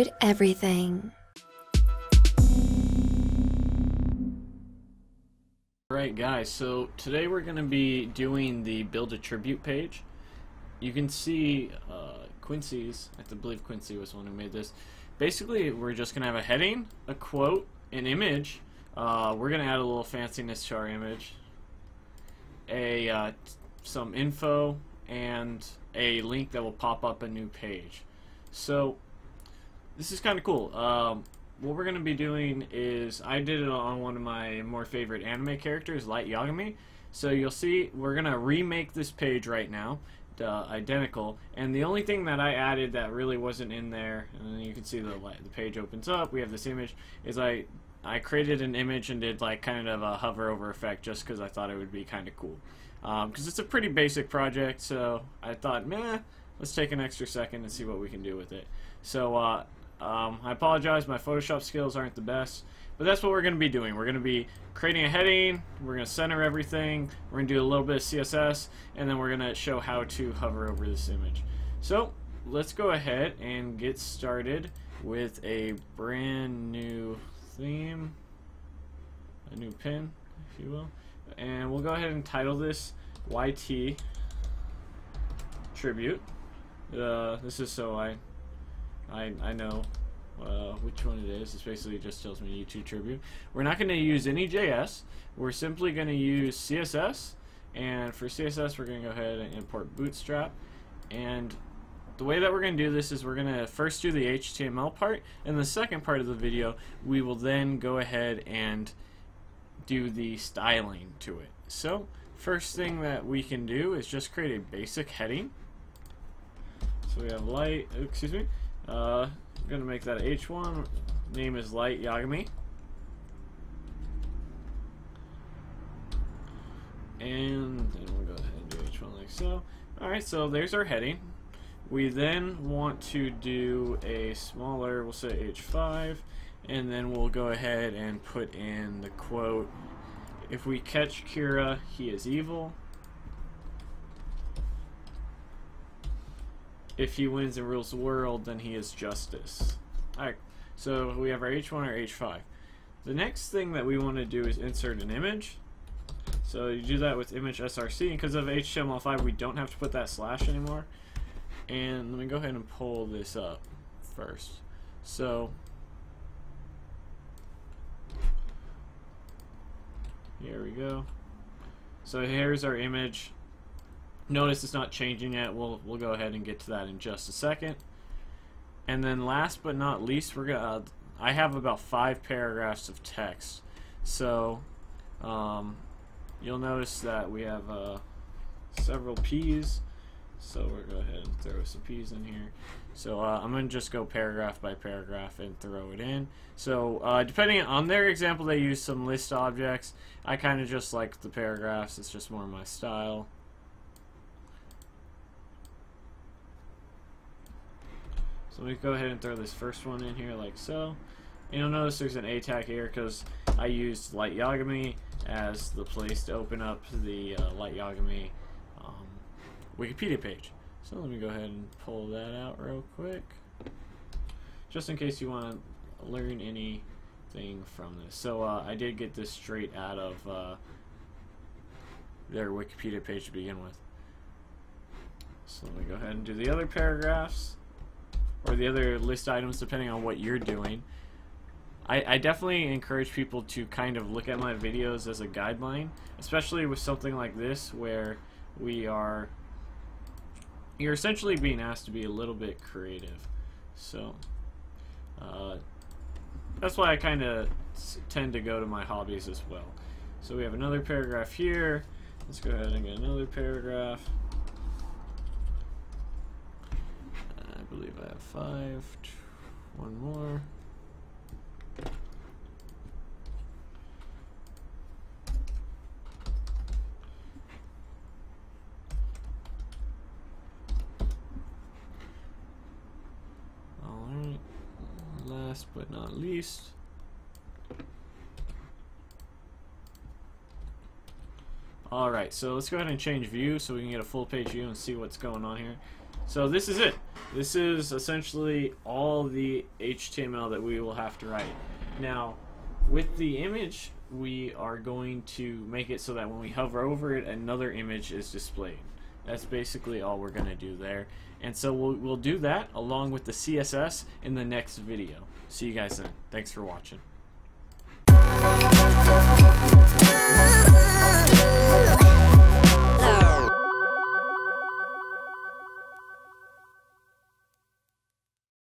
Dude Everything. Alright guys, so today we're going to be doing the build a tribute page. You can see uh, Quincy's, I have to believe Quincy was the one who made this. Basically, we're just going to have a heading, a quote, an image. Uh, we're going to add a little fanciness to our image. A uh, some info and a link that will pop up a new page. So this is kind of cool. Um, what we're going to be doing is I did it on one of my more favorite anime characters, Light Yagami. So you'll see we're going to remake this page right now, uh, identical. And the only thing that I added that really wasn't in there, and you can see the the page opens up. We have this image. Is I I created an image and did like kind of a hover over effect just because I thought it would be kind of cool. Because um, it's a pretty basic project, so I thought, meh, let's take an extra second and see what we can do with it. So uh, um, I apologize, my Photoshop skills aren't the best, but that's what we're going to be doing. We're going to be creating a heading, we're going to center everything, we're going to do a little bit of CSS, and then we're going to show how to hover over this image. So let's go ahead and get started with a brand new theme, a new pin, if you will, and we'll go ahead and title this YT Tribute. Uh, this is so I I, I know uh, which one it is. This basically just tells me YouTube Tribute. We're not going to use any JS. We're simply going to use CSS. And for CSS, we're going to go ahead and import Bootstrap. And the way that we're going to do this is we're going to first do the HTML part. And the second part of the video, we will then go ahead and do the styling to it. So, first thing that we can do is just create a basic heading. So we have light, excuse me, uh, gonna make that H1. Name is Light Yagami. And then we'll go ahead and do H1 like so. Alright, so there's our heading. We then want to do a smaller, we'll say H5, and then we'll go ahead and put in the quote, if we catch Kira, he is evil. If he wins and rules the world, then he is justice. Alright, so we have our H1 or H5. The next thing that we want to do is insert an image. So you do that with image src. Because of HTML5, we don't have to put that slash anymore. And let me go ahead and pull this up first. So here we go. So here's our image. Notice it's not changing yet. We'll we'll go ahead and get to that in just a second. And then last but not least, we're gonna. Uh, I have about five paragraphs of text, so um, you'll notice that we have uh, several P's. So gonna go ahead and throw some P's in here. So uh, I'm gonna just go paragraph by paragraph and throw it in. So uh, depending on their example, they use some list objects. I kind of just like the paragraphs. It's just more my style. So let me go ahead and throw this first one in here like so. And you'll notice there's an A tag here because I used Light Yagami as the place to open up the uh, Light Yagami um, Wikipedia page. So let me go ahead and pull that out real quick. Just in case you want to learn anything from this. So uh, I did get this straight out of uh, their Wikipedia page to begin with. So let me go ahead and do the other paragraphs or the other list items depending on what you're doing. I, I definitely encourage people to kind of look at my videos as a guideline, especially with something like this where we are you're essentially being asked to be a little bit creative. So uh, that's why I kind of tend to go to my hobbies as well. So we have another paragraph here. Let's go ahead and get another paragraph. I have five. One more. Alright, last but not least. Alright, so let's go ahead and change view so we can get a full page view and see what's going on here. So this is it. This is essentially all the HTML that we will have to write. Now, with the image, we are going to make it so that when we hover over it, another image is displayed. That's basically all we're going to do there. And so we'll, we'll do that along with the CSS in the next video. See you guys then. Thanks for watching.